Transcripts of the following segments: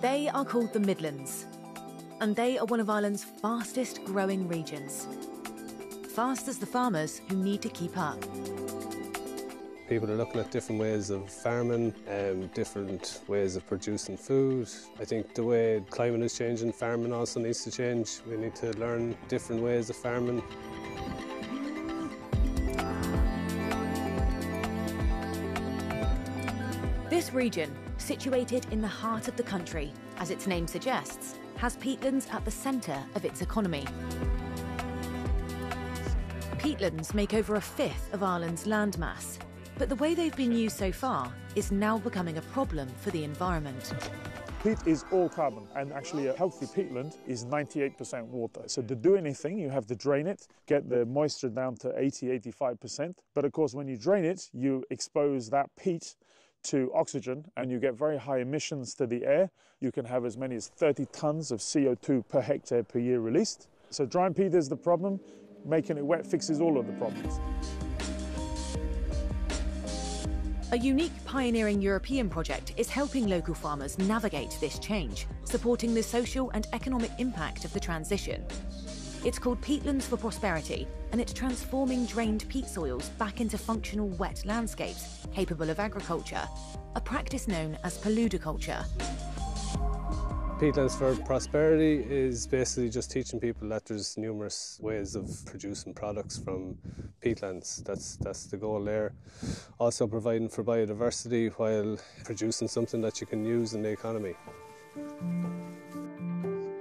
They are called the Midlands, and they are one of Ireland's fastest growing regions. Fast as the farmers who need to keep up. People are looking at different ways of farming, um, different ways of producing food. I think the way climate is changing, farming also needs to change. We need to learn different ways of farming. This region, situated in the heart of the country, as its name suggests, has peatlands at the centre of its economy. Peatlands make over a fifth of Ireland's landmass, but the way they've been used so far is now becoming a problem for the environment. Peat is all carbon, and actually, a healthy peatland is 98% water. So, to do anything, you have to drain it, get the moisture down to 80 85%. But of course, when you drain it, you expose that peat to oxygen and you get very high emissions to the air. You can have as many as 30 tons of CO2 per hectare per year released. So, drying peat is the problem, making it wet fixes all of the problems. A unique pioneering European project is helping local farmers navigate this change, supporting the social and economic impact of the transition. It's called Peatlands for Prosperity, and it's transforming drained peat soils back into functional wet landscapes capable of agriculture, a practice known as paludiculture. Peatlands for Prosperity is basically just teaching people that there's numerous ways of producing products from peatlands. That's that's the goal there. Also providing for biodiversity while producing something that you can use in the economy.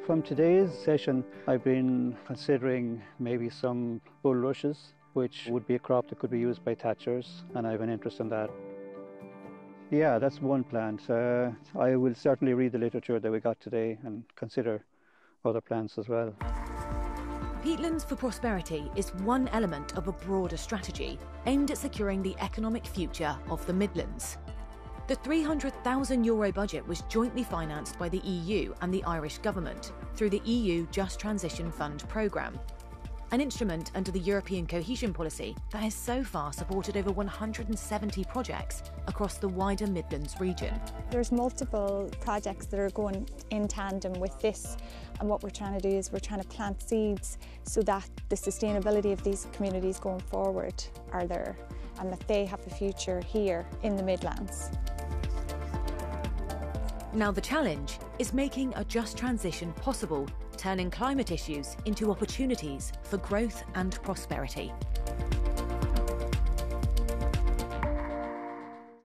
From today's session, I've been considering maybe some bulrushes, which would be a crop that could be used by thatchers, and I have an interest in that. Yeah, that's one plant. Uh, I will certainly read the literature that we got today and consider other plants as well. Peatlands for Prosperity is one element of a broader strategy aimed at securing the economic future of the Midlands. The €300,000 Euro budget was jointly financed by the EU and the Irish government through the EU Just Transition Fund programme, an instrument under the European Cohesion Policy that has so far supported over 170 projects across the wider Midlands region. There's multiple projects that are going in tandem with this and what we're trying to do is we're trying to plant seeds so that the sustainability of these communities going forward are there and that they have a future here in the Midlands. Now the challenge is making a just transition possible turning climate issues into opportunities for growth and prosperity.